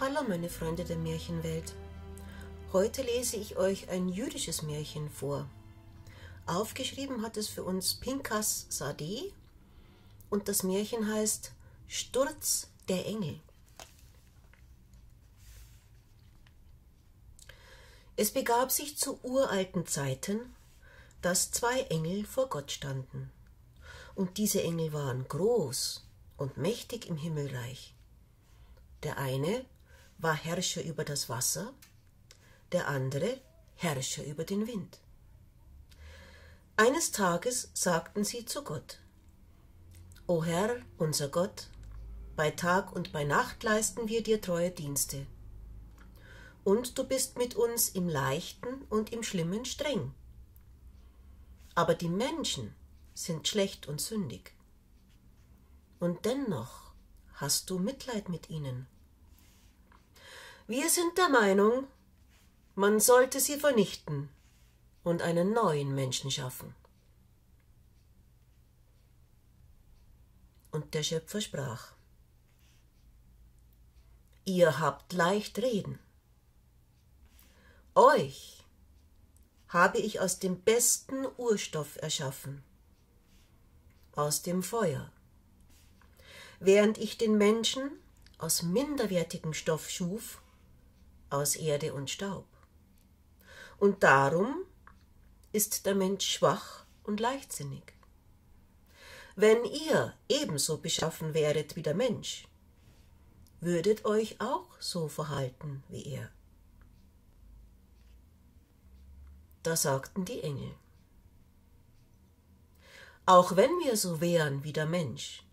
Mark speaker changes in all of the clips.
Speaker 1: Hallo meine Freunde der Märchenwelt. Heute lese ich euch ein jüdisches Märchen vor. Aufgeschrieben hat es für uns Pinkas Sadeh und das Märchen heißt Sturz der Engel. Es begab sich zu uralten Zeiten, dass zwei Engel vor Gott standen. Und diese Engel waren groß und mächtig im Himmelreich. Der eine war Herrscher über das Wasser, der andere Herrscher über den Wind. Eines Tages sagten sie zu Gott, O Herr, unser Gott, bei Tag und bei Nacht leisten wir dir treue Dienste. Und du bist mit uns im Leichten und im Schlimmen streng. Aber die Menschen sind schlecht und sündig. Und dennoch hast du Mitleid mit ihnen wir sind der Meinung, man sollte sie vernichten und einen neuen Menschen schaffen. Und der Schöpfer sprach, Ihr habt leicht reden. Euch habe ich aus dem besten Urstoff erschaffen, aus dem Feuer, während ich den Menschen aus minderwertigem Stoff schuf, aus Erde und Staub. Und darum ist der Mensch schwach und leichtsinnig. Wenn ihr ebenso beschaffen wäret wie der Mensch, würdet euch auch so verhalten wie er. Da sagten die Engel, auch wenn wir so wären wie der Mensch,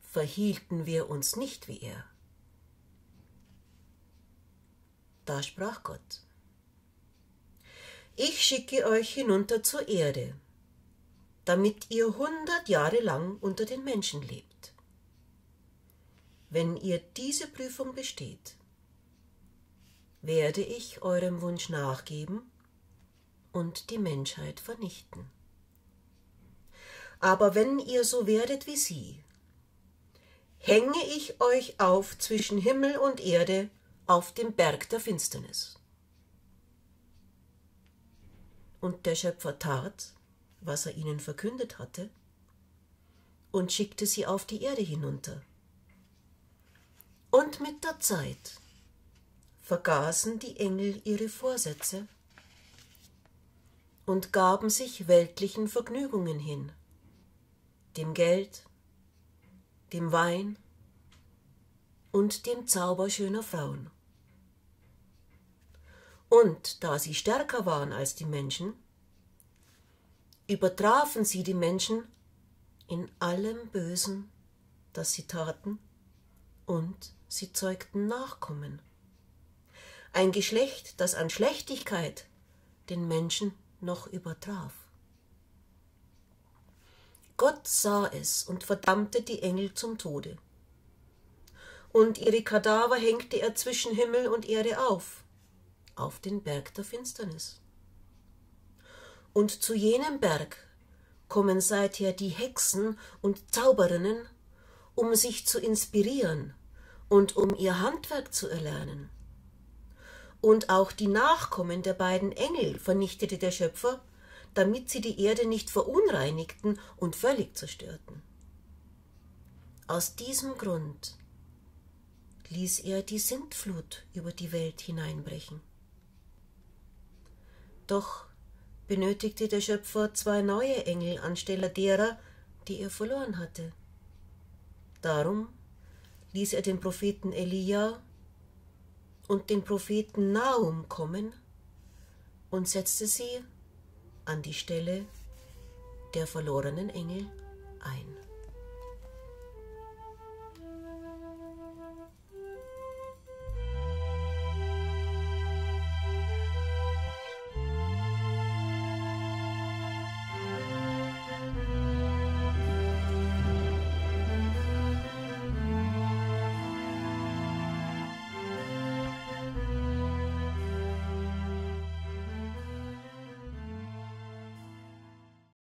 Speaker 1: verhielten wir uns nicht wie er. Da sprach Gott, ich schicke euch hinunter zur Erde, damit ihr hundert Jahre lang unter den Menschen lebt. Wenn ihr diese Prüfung besteht, werde ich eurem Wunsch nachgeben und die Menschheit vernichten. Aber wenn ihr so werdet wie sie, hänge ich euch auf zwischen Himmel und Erde auf dem Berg der Finsternis. Und der Schöpfer tat, was er ihnen verkündet hatte, und schickte sie auf die Erde hinunter. Und mit der Zeit vergaßen die Engel ihre Vorsätze und gaben sich weltlichen Vergnügungen hin, dem Geld, dem Wein und dem Zauber schöner Frauen. Und da sie stärker waren als die Menschen, übertrafen sie die Menschen in allem Bösen, das sie taten, und sie zeugten Nachkommen. Ein Geschlecht, das an Schlechtigkeit den Menschen noch übertraf. Gott sah es und verdammte die Engel zum Tode. Und ihre Kadaver hängte er zwischen Himmel und Erde auf auf den Berg der Finsternis. Und zu jenem Berg kommen seither die Hexen und Zauberinnen, um sich zu inspirieren und um ihr Handwerk zu erlernen. Und auch die Nachkommen der beiden Engel vernichtete der Schöpfer, damit sie die Erde nicht verunreinigten und völlig zerstörten. Aus diesem Grund ließ er die Sintflut über die Welt hineinbrechen. Doch benötigte der Schöpfer zwei neue Engel anstelle derer, die er verloren hatte. Darum ließ er den Propheten Elia und den Propheten Nahum kommen und setzte sie an die Stelle der verlorenen Engel ein.